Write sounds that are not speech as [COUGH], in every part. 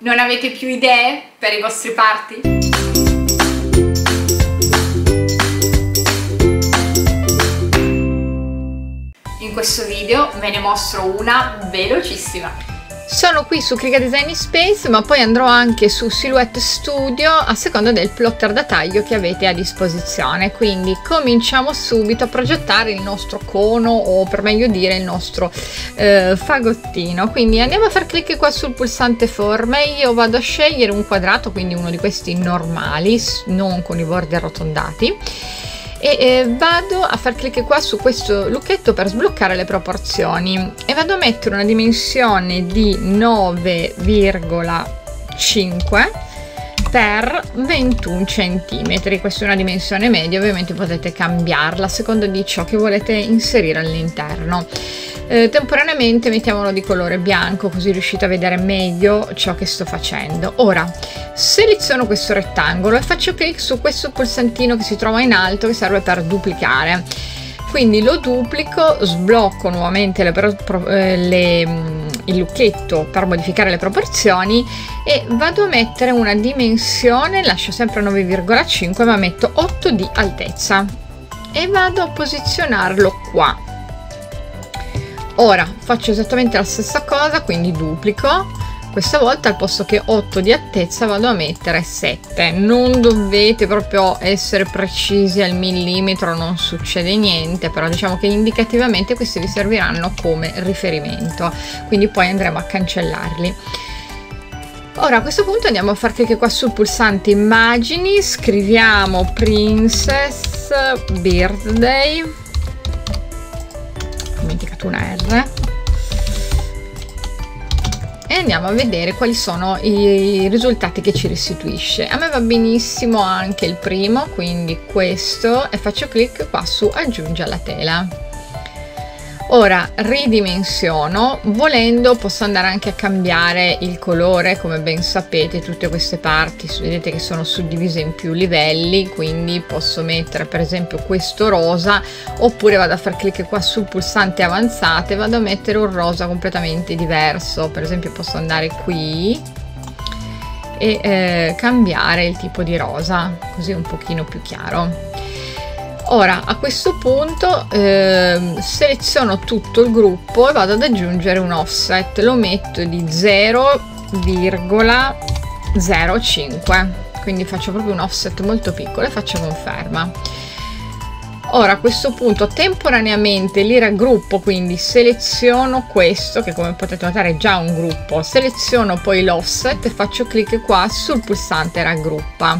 Non avete più idee per i vostri party? In questo video ve ne mostro una velocissima. Sono qui su Crica Design Space ma poi andrò anche su Silhouette Studio a seconda del plotter da taglio che avete a disposizione. Quindi cominciamo subito a progettare il nostro cono o per meglio dire il nostro eh, fagottino. Quindi andiamo a far clic qua sul pulsante forme. Io vado a scegliere un quadrato quindi uno di questi normali non con i bordi arrotondati e eh, vado a far clic qua su questo lucchetto per sbloccare le proporzioni. E vado a mettere una dimensione di 9,5 per 21 cm questa è una dimensione media ovviamente potete cambiarla a seconda di ciò che volete inserire all'interno. Eh, temporaneamente mettiamolo di colore bianco così riuscite a vedere meglio ciò che sto facendo. Ora seleziono questo rettangolo e faccio clic su questo pulsantino che si trova in alto che serve per duplicare. Quindi lo duplico sblocco nuovamente le, eh, le, mm, il lucchetto per modificare le proporzioni e vado a mettere una dimensione lascio sempre 9,5 ma metto 8 di altezza e vado a posizionarlo qua. Ora faccio esattamente la stessa cosa quindi duplico questa volta al posto che 8 di altezza vado a mettere 7 non dovete proprio essere precisi al millimetro non succede niente però diciamo che indicativamente questi vi serviranno come riferimento quindi poi andremo a cancellarli. Ora a questo punto andiamo a far clic qua sul pulsante immagini, scriviamo princess birthday, ho dimenticato una R, e andiamo a vedere quali sono i risultati che ci restituisce. A me va benissimo anche il primo quindi questo e faccio clic qua su aggiungi alla tela ora ridimensiono volendo posso andare anche a cambiare il colore come ben sapete tutte queste parti vedete che sono suddivise in più livelli quindi posso mettere per esempio questo rosa oppure vado a far clic qua sul pulsante avanzate vado a mettere un rosa completamente diverso. Per esempio posso andare qui e eh, cambiare il tipo di rosa così un pochino più chiaro ora a questo punto eh, seleziono tutto il gruppo e vado ad aggiungere un offset. Lo metto di 0,05 quindi faccio proprio un offset molto piccolo e faccio conferma. Ora a questo punto temporaneamente li raggruppo quindi seleziono questo che come potete notare è già un gruppo. Seleziono poi l'offset e faccio clic qua sul pulsante raggruppa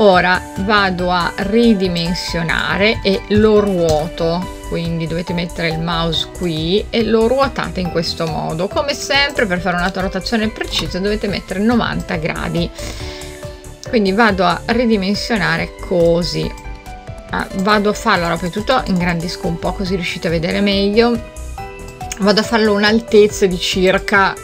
ora vado a ridimensionare e lo ruoto quindi dovete mettere il mouse qui e lo ruotate in questo modo. Come sempre per fare una rotazione precisa dovete mettere 90 gradi. Quindi vado a ridimensionare così. Ah, vado a farlo tutto ingrandisco un po' così riuscite a vedere meglio. Vado a farlo un'altezza di circa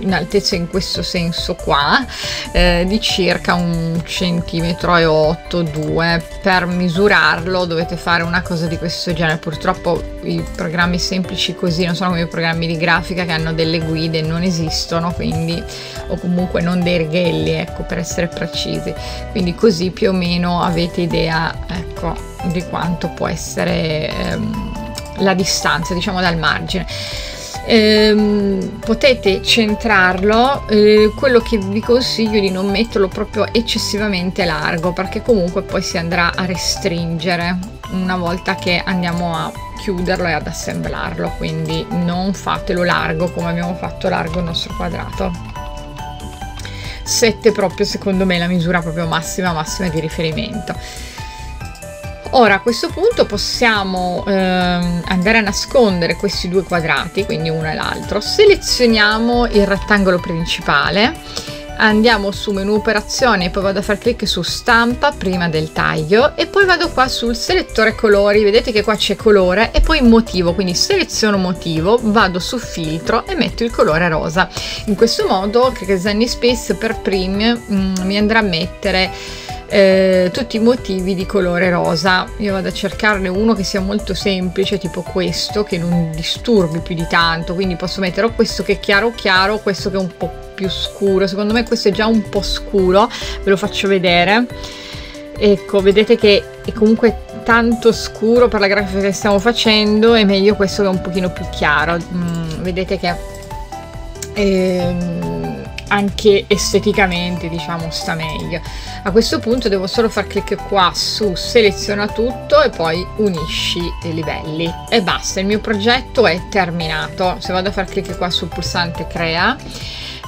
in altezza in questo senso qua eh, di circa un centimetro e 8 2 per misurarlo dovete fare una cosa di questo genere. Purtroppo i programmi semplici così non sono come i programmi di grafica che hanno delle guide non esistono quindi o comunque non dei righelli ecco per essere precisi. Quindi così più o meno avete idea ecco di quanto può essere ehm, la distanza diciamo dal margine ehm, potete centrarlo eh, quello che vi consiglio di non metterlo proprio eccessivamente largo perché comunque poi si andrà a restringere una volta che andiamo a chiuderlo e ad assemblarlo quindi non fatelo largo come abbiamo fatto largo il nostro quadrato. 7 proprio secondo me la misura proprio massima massima di riferimento Ora a questo punto possiamo ehm, andare a nascondere questi due quadrati, quindi uno e l'altro. Selezioniamo il rettangolo principale, andiamo su menu operazioni, poi vado a fare clic su stampa prima del taglio e poi vado qua sul selettore colori, vedete che qua c'è colore e poi motivo, quindi seleziono motivo, vado su filtro e metto il colore rosa. In questo modo Cricket Zenny Space per primi mm, mi andrà a mettere eh, tutti i motivi di colore rosa. Io vado a cercarne uno che sia molto semplice tipo questo che non disturbi più di tanto quindi posso mettere o questo che è chiaro chiaro questo che è un po' più scuro. Secondo me questo è già un po' scuro ve lo faccio vedere. Ecco vedete che è comunque tanto scuro per la grafica che stiamo facendo è meglio questo che è un pochino più chiaro. Mm, vedete che ehm, anche esteticamente diciamo sta meglio. A questo punto devo solo far clic qua su seleziona tutto e poi unisci i livelli. E basta il mio progetto è terminato. Se vado a far clic qua sul pulsante crea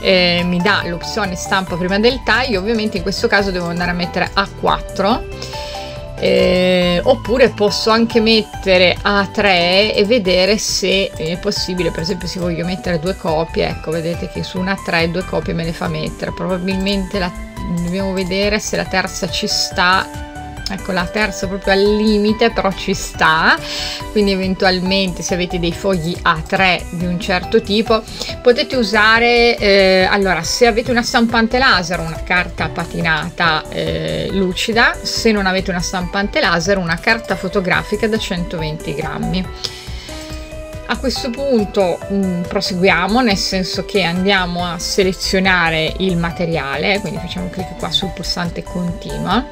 eh, mi dà l'opzione stampa prima del taglio. Ovviamente in questo caso devo andare a mettere A4 eh, oppure posso anche mettere A3 e vedere se è possibile. Per esempio se voglio mettere due copie ecco vedete che su una 3 due copie me le fa mettere. Probabilmente la, dobbiamo vedere se la terza ci sta ecco la terza proprio al limite però ci sta. Quindi eventualmente se avete dei fogli A3 di un certo tipo potete usare eh, allora se avete una stampante laser una carta patinata eh, lucida se non avete una stampante laser una carta fotografica da 120 grammi. A questo punto mh, mm, proseguiamo nel senso che andiamo a selezionare il materiale quindi facciamo clic qua sul pulsante continua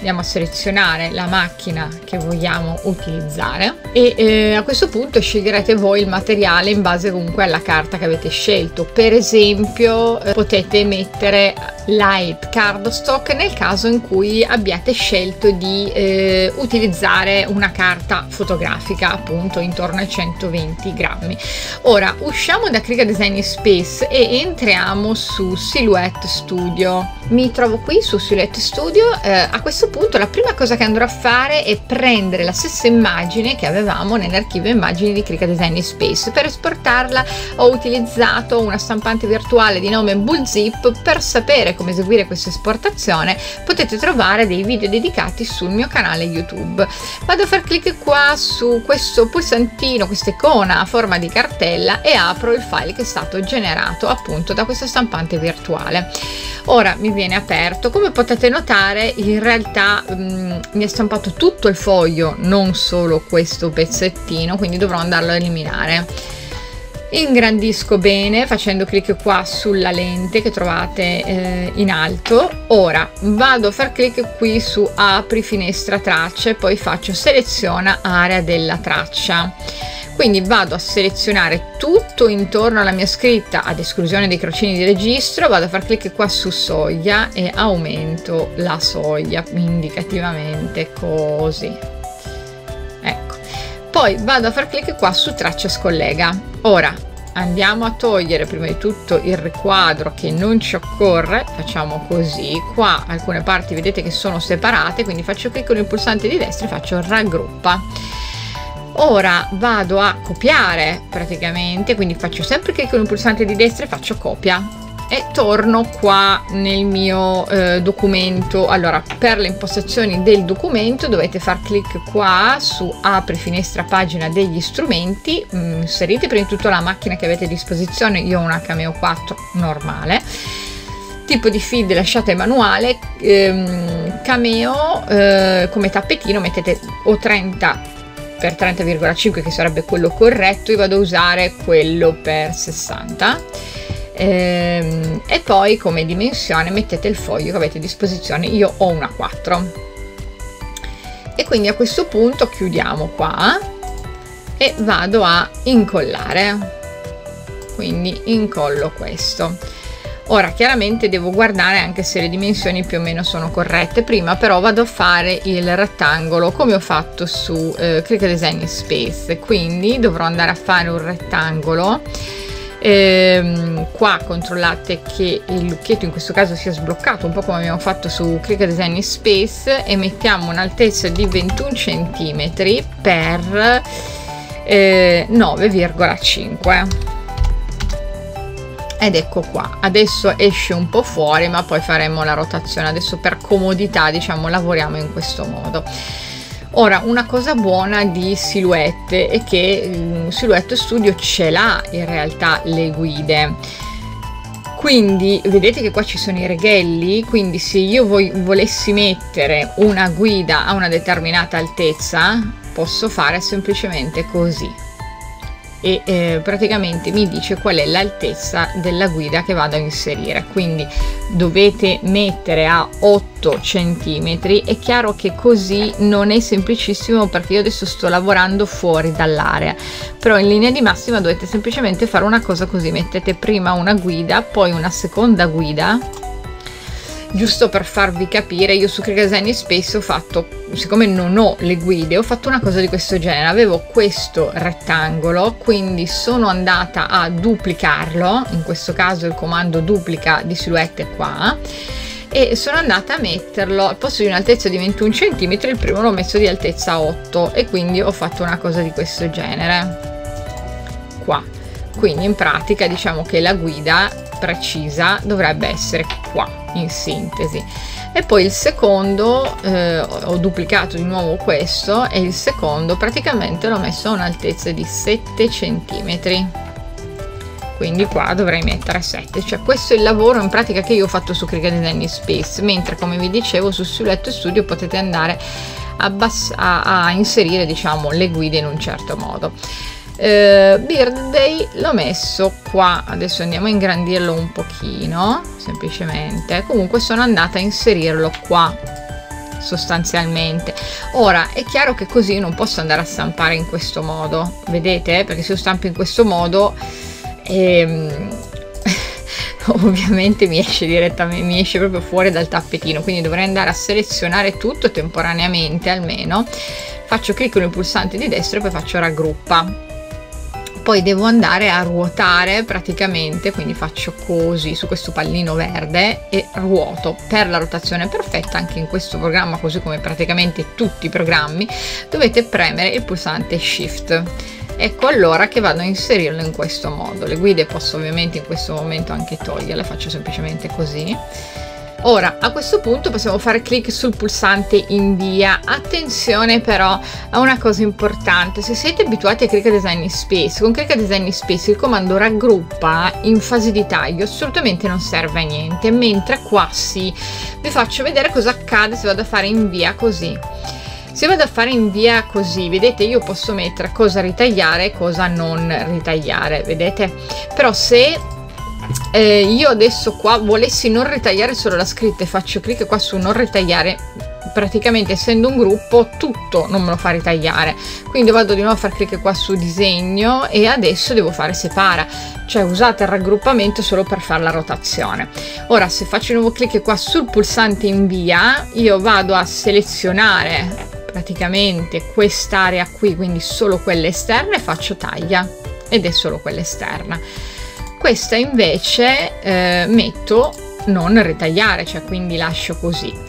andiamo a selezionare la macchina che vogliamo utilizzare e eh, a questo punto sceglierete voi il materiale in base comunque alla carta che avete scelto. Per esempio eh, potete mettere light cardstock nel caso in cui abbiate scelto di eh, utilizzare una carta fotografica appunto intorno ai 120 grammi ora usciamo da Kriga Design Space e entriamo su Silhouette Studio mi trovo qui su Silhouette Studio eh, a questo punto la prima cosa che andrò a fare è prendere la stessa immagine che avevamo nell'archivio immagini di Krika Design Space. Per esportarla ho utilizzato una stampante virtuale di nome Bullzip. Per sapere come eseguire questa esportazione potete trovare dei video dedicati sul mio canale YouTube. Vado a far clic qua su questo pulsantino, questa icona a forma di cartella e apro il file che è stato generato appunto da questa stampante virtuale. Ora mi viene aperto, come potete notare in realtà mh, mm, mi è stampato tutto il foglio, non solo questo pezzettino, quindi dovrò andarlo a eliminare. Ingrandisco bene facendo clic qua sulla lente che trovate eh, in alto. Ora vado a far clic qui su apri finestra tracce, poi faccio seleziona area della traccia quindi vado a selezionare tutto intorno alla mia scritta ad esclusione dei crocini di registro vado a far clic qua su soglia e aumento la soglia indicativamente così poi vado a far clic qua su traccia scollega. Ora andiamo a togliere prima di tutto il riquadro che non ci occorre facciamo così. Qua alcune parti vedete che sono separate quindi faccio clic con il pulsante di destra e faccio raggruppa. Ora vado a copiare praticamente quindi faccio sempre clic con il pulsante di destra e faccio copia e torno qua nel mio eh, documento. Allora per le impostazioni del documento dovete far clic qua su apri finestra pagina degli strumenti. Mm, inserite prima di tutto la macchina che avete a disposizione. Io ho una Cameo 4 normale. Tipo di feed lasciate manuale. Ehm, Cameo eh, come tappetino mettete o 30 per 30,5 che sarebbe quello corretto. Io vado a usare quello per 60 ehm, e poi come dimensione mettete il foglio che avete a disposizione. Io ho una 4 e quindi a questo punto chiudiamo qua e vado a incollare. Quindi incollo questo. Ora chiaramente devo guardare anche se le dimensioni più o meno sono corrette, prima però vado a fare il rettangolo come ho fatto su eh, Click Design Space, quindi dovrò andare a fare un rettangolo. Ehm, qua controllate che il lucchetto in questo caso sia sbloccato un po' come abbiamo fatto su Click Design Space e mettiamo un'altezza di 21 cm per eh, 9,5 ed ecco qua. Adesso esce un po' fuori ma poi faremo la rotazione. Adesso per comodità diciamo lavoriamo in questo modo ora una cosa buona di Silhouette è che um, Silhouette Studio ce l'ha in realtà le guide. Quindi vedete che qua ci sono i reghelli? Quindi se io volessi mettere una guida a una determinata altezza posso fare semplicemente così e eh, praticamente mi dice qual è l'altezza della guida che vado a inserire. Quindi dovete mettere a 8 centimetri. È chiaro che così non è semplicissimo perché io adesso sto lavorando fuori dall'area. Però in linea di massima dovete semplicemente fare una cosa così. Mettete prima una guida poi una seconda guida giusto per farvi capire io su Cregaseni spesso ho fatto siccome non ho le guide ho fatto una cosa di questo genere. Avevo questo rettangolo quindi sono andata a duplicarlo in questo caso il comando duplica di silhouette qua e sono andata a metterlo al posto di un'altezza di 21 cm il primo l'ho messo di altezza 8 e quindi ho fatto una cosa di questo genere qua. Quindi in pratica diciamo che la guida precisa dovrebbe essere qua in sintesi. E poi il secondo eh, ho duplicato di nuovo questo e il secondo praticamente l'ho messo a un'altezza di 7 centimetri. Quindi qua dovrei mettere 7 cioè questo è il lavoro in pratica che io ho fatto su Cricut Design Space. Mentre come vi dicevo su Silhouette Studio potete andare a, a, a inserire diciamo le guide in un certo modo eh, Birthday l'ho messo qua. Adesso andiamo a ingrandirlo un pochino semplicemente. Comunque sono andata a inserirlo qua sostanzialmente. Ora è chiaro che così non posso andare a stampare in questo modo. Vedete? Perché se io stampo in questo modo ehm, [LAUGHS] ovviamente mi esce direttamente mi esce proprio fuori dal tappetino. Quindi dovrei andare a selezionare tutto temporaneamente almeno. Faccio clic con il pulsante di destra e poi faccio raggruppa poi devo andare a ruotare praticamente quindi faccio così su questo pallino verde e ruoto per la rotazione perfetta anche in questo programma così come praticamente tutti i programmi. Dovete premere il pulsante shift. Ecco allora che vado a inserirlo in questo modo. Le guide posso ovviamente in questo momento anche toglierle faccio semplicemente così Ora, a questo punto possiamo fare clic sul pulsante invia. Attenzione però a una cosa importante, se siete abituati a Click Design Space, con Click Design Space il comando raggruppa in fase di taglio assolutamente non serve a niente, mentre qua sì. Vi faccio vedere cosa accade se vado a fare invia così. Se vado a fare invia così, vedete io posso mettere cosa ritagliare e cosa non ritagliare, vedete? Però se eh, io adesso qua volessi non ritagliare solo la scritta e faccio clic qua su non ritagliare praticamente essendo un gruppo tutto non me lo fa ritagliare. Quindi vado di nuovo a far clic qua su disegno e adesso devo fare separa. Cioè usate il raggruppamento solo per fare la rotazione. Ora se faccio di nuovo clic qua sul pulsante invia io vado a selezionare praticamente quest'area qui quindi solo quella esterna e faccio taglia. Ed è solo quella esterna questa invece eh, metto non ritagliare cioè quindi lascio così.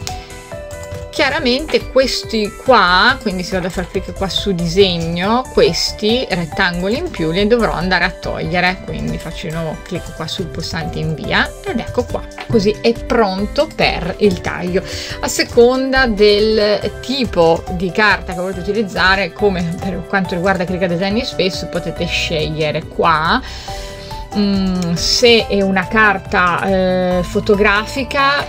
Chiaramente questi qua quindi se vado a far clic qua su disegno questi rettangoli in più li dovrò andare a togliere. Quindi faccio di nuovo clic qua sul pulsante invia ed ecco qua. Così è pronto per il taglio. A seconda del tipo di carta che volete utilizzare come per quanto riguarda Click Design Space potete scegliere qua mm, se è una carta eh, fotografica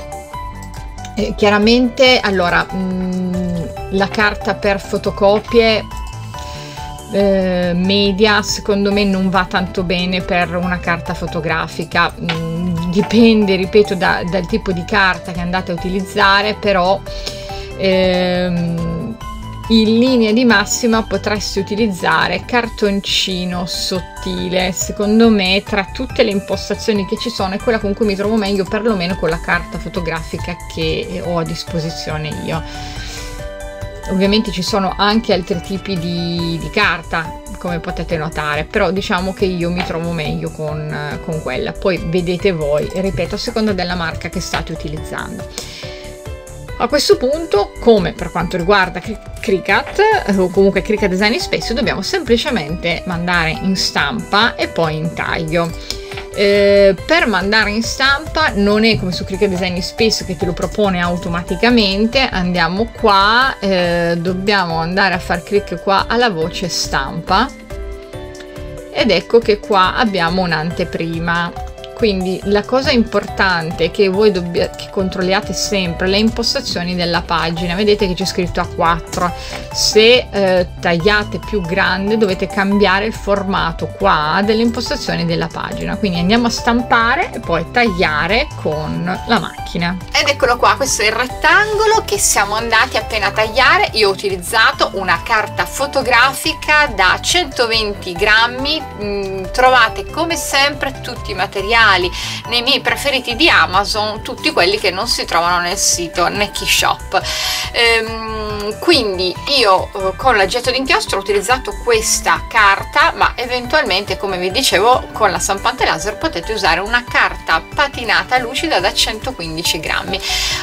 eh, chiaramente allora mh, mm, la carta per fotocopie eh, media secondo me non va tanto bene per una carta fotografica. Mm, dipende ripeto da, dal tipo di carta che andate a utilizzare però ehm, in linea di massima potresti utilizzare cartoncino sottile. Secondo me tra tutte le impostazioni che ci sono è quella con cui mi trovo meglio perlomeno con la carta fotografica che ho a disposizione io. Ovviamente ci sono anche altri tipi di, di carta come potete notare però diciamo che io mi trovo meglio con, con quella. Poi vedete voi ripeto a seconda della marca che state utilizzando a questo punto, come per quanto riguarda Cricut o comunque Cricut Design Space, dobbiamo semplicemente mandare in stampa e poi in taglio. Eh, per mandare in stampa non è come su Cricut Design Space che te lo propone automaticamente. Andiamo qua eh, dobbiamo andare a far clic qua alla voce stampa. Ed ecco che qua abbiamo un'anteprima quindi la cosa importante che voi dobbia, che controlliate sempre le impostazioni della pagina. Vedete che c'è scritto a 4 se eh, tagliate più grande dovete cambiare il formato qua delle impostazioni della pagina. Quindi andiamo a stampare e poi tagliare con la macchina. Ed eccolo qua questo è il rettangolo che siamo andati appena a tagliare. Io ho utilizzato una carta fotografica da 120 grammi. Mm, trovate come sempre tutti i materiali nei miei preferiti di Amazon tutti quelli che non si trovano nel sito Necky Shop. Ehm, quindi io eh, con l'aggetto d'inchiostro ho utilizzato questa carta ma eventualmente come vi dicevo con la stampante laser potete usare una carta patinata lucida da 115 grammi.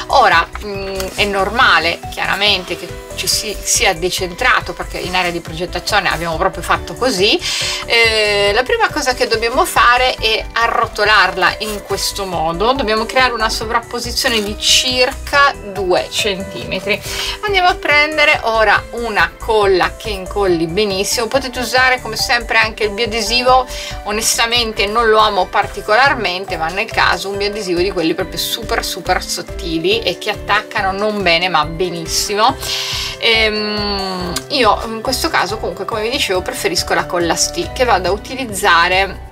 Ora mh, mm, è normale chiaramente che ci si, sia decentrato perché in area di progettazione abbiamo proprio fatto così. Eh, la prima cosa che dobbiamo fare è arrotolarla in questo modo. Dobbiamo creare una sovrapposizione di circa 2 centimetri. Andiamo a prendere ora una colla che incolli benissimo. Potete usare come sempre anche il biadesivo. Onestamente non lo amo particolarmente ma nel caso un biadesivo di quelli proprio super super sottili e che attaccano non bene ma benissimo ehm, io in questo caso comunque come vi dicevo preferisco la colla stick che vado a utilizzare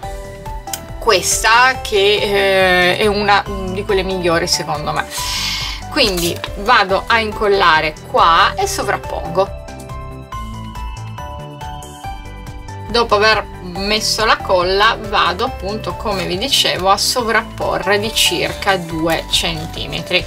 questa che eh, è una di quelle migliori secondo me. Quindi vado a incollare qua e sovrappongo. Dopo aver messo la colla vado appunto come vi dicevo a sovrapporre di circa 2 centimetri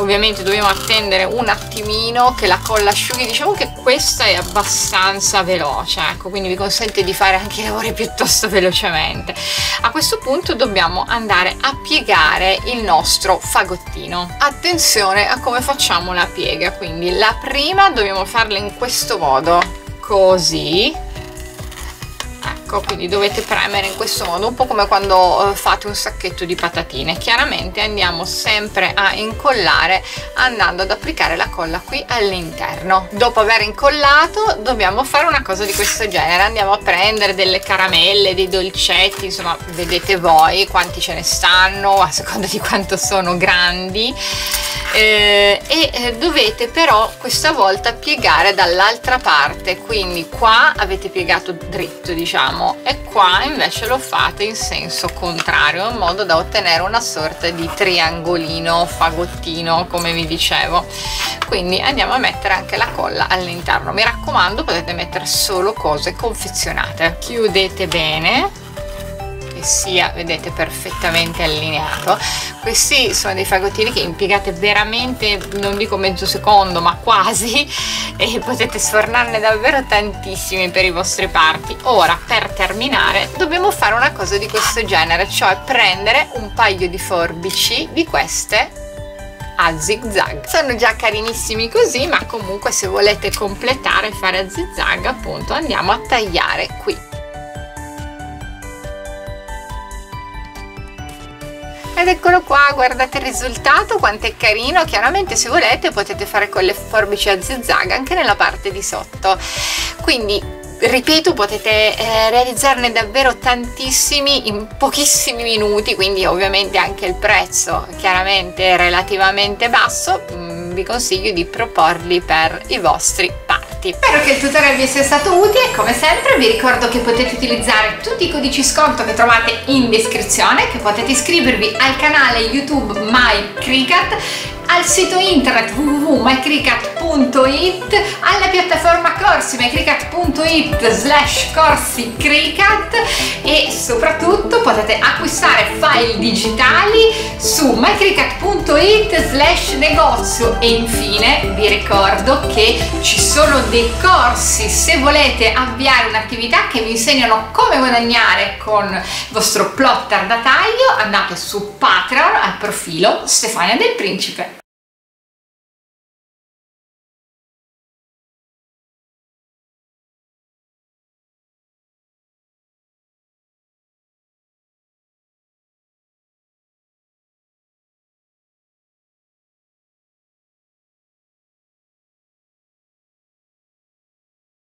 ovviamente dobbiamo attendere un attimino che la colla asciughi. Diciamo che questa è abbastanza veloce ecco quindi vi consente di fare anche i lavori piuttosto velocemente. A questo punto dobbiamo andare a piegare il nostro fagottino. Attenzione a come facciamo la piega quindi la prima dobbiamo farla in questo modo così ecco quindi dovete premere in questo modo un po' come quando eh, fate un sacchetto di patatine. Chiaramente andiamo sempre a incollare andando ad applicare la colla qui all'interno. Dopo aver incollato dobbiamo fare una cosa di questo genere. Andiamo a prendere delle caramelle dei dolcetti insomma vedete voi quanti ce ne stanno a seconda di quanto sono grandi eh, e eh, dovete però questa volta piegare dall'altra parte quindi qua avete piegato dritto diciamo e qua invece lo fate in senso contrario in modo da ottenere una sorta di triangolino fagottino come vi dicevo. Quindi andiamo a mettere anche la colla all'interno. Mi raccomando potete mettere solo cose confezionate. Chiudete bene che sia vedete perfettamente allineato. Questi sono dei fagottini che impiegate veramente non dico mezzo secondo ma quasi e potete sfornarne davvero tantissimi per i vostri parti. Ora per terminare dobbiamo fare una cosa di questo genere cioè prendere un paio di forbici di queste a zig zag sono già carinissimi così ma comunque se volete completare fare a zig zag appunto andiamo a tagliare qui ed eccolo qua guardate il risultato quanto è carino. Chiaramente se volete potete fare con le forbici a zigzag anche nella parte di sotto. Quindi ripeto potete eh, realizzarne davvero tantissimi in pochissimi minuti quindi ovviamente anche il prezzo chiaramente relativamente basso. Mm, vi consiglio di proporli per i vostri parti spero che il tutorial vi sia stato utile come sempre vi ricordo che potete utilizzare tutti i codici sconto che trovate in descrizione che potete iscrivervi al canale youtube mycricat al sito internet www.mycricat.it, alla piattaforma corsi mycricat.it slash corsi cricat e soprattutto potete acquistare file digitali su mycricat.it slash negozio. E infine vi ricordo che ci sono dei corsi. Se volete avviare un'attività che vi insegnano come guadagnare con il vostro plotter da taglio andate su Patreon al profilo Stefania del Principe